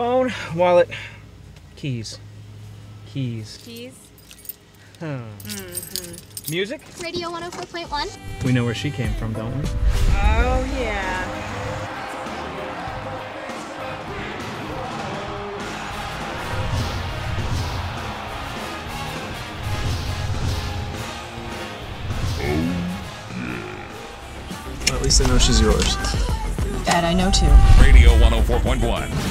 Phone, wallet, keys. Keys. Keys. Huh. Mm-hmm. Music? Radio 104.1. We know where she came from, don't we? Oh, yeah. Well, at least I know she's yours. That I know too. Radio 104.1.